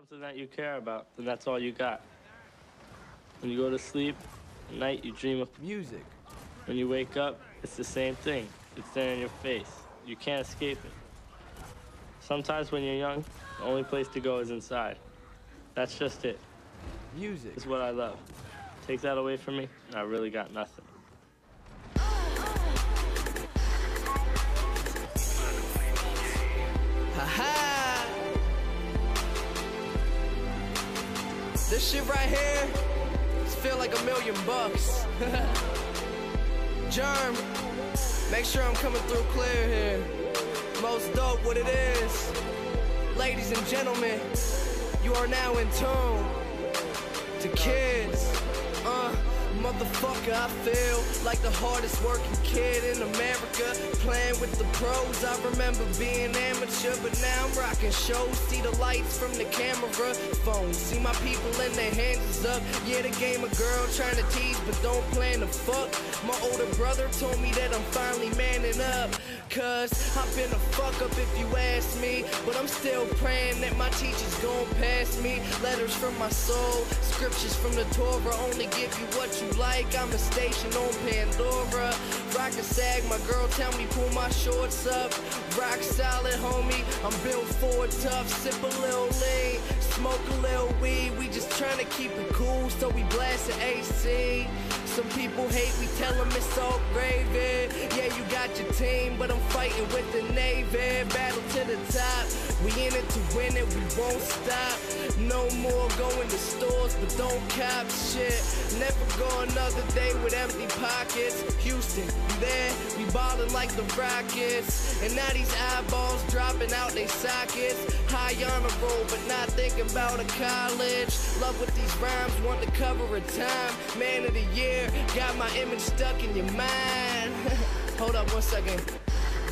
something that you care about, then that's all you got. When you go to sleep, at night you dream of Music. When you wake up, it's the same thing. It's there in your face. You can't escape it. Sometimes when you're young, the only place to go is inside. That's just it. Music. is what I love. Take that away from me, and I really got nothing. Ha This shit right here, feel like a million bucks. Jerm, make sure I'm coming through clear here. Most dope, what it is. Ladies and gentlemen, you are now in tune to kids. Motherfucker, I feel like the hardest working kid in America. Playing with the pros, I remember being amateur, but now I'm rocking shows. See the lights from the camera phone. See my people and their hands is up. Yeah, the game a girl trying to tease, but don't plan to fuck. My older brother told me that I'm finally manning up. Cause I've been a fuck up if you ask me. But I'm still praying that my teachers gon' pass me. Letters from my soul, scriptures from the Torah. Only give you what you like. I'm a station on Pandora. Rock a sag, my girl tell me pull my shorts up. Rock solid, homie. I'm built for tough. Sip a little lean, smoke a little weed. We just tryna keep it cool, so we blast the AC. Some people hate, we tell them it's all gravy. Team, but I'm fighting with the Navy. Battle to the top. We in it to win it, we won't stop. No more going to stores, but don't cop shit. Never go another day with empty pockets. Houston, there, we ballin' like the Rockets. And now these eyeballs dropping out they sockets. High on a roll, but not thinking about a college. Love with these rhymes, want the cover of time. Man of the year, got my image stuck in your mind. Hold up one second.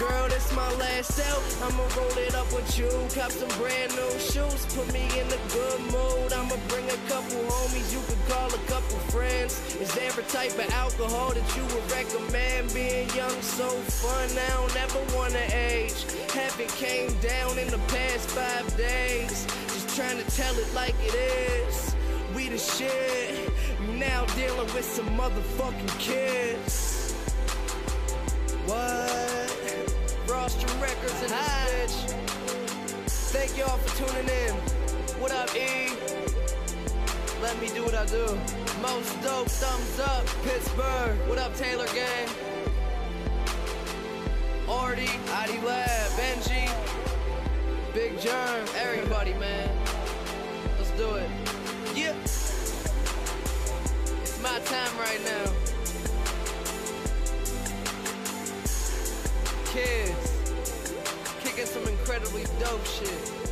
Girl, this my last out. I'ma roll it up with you. Cop some brand new shoes. Put me in a good mood. I'ma bring a couple homies. You could call a couple friends. Is there a type of alcohol that you would recommend? Being young, so fun. I don't ever wanna age. Haven't came down in the past five days. Just trying to tell it like it is. We the shit. Now dealing with some motherfucking kids. What? Rostrum Records in this bitch. Thank y'all for tuning in. What up, E? Let me do what I do. Most dope, thumbs up, Pittsburgh. What up, Taylor Gang? Artie, ID Lab, Benji, Big Jerm, everybody, man. Let's do it. Yeah. It's my time right now. Dope shit.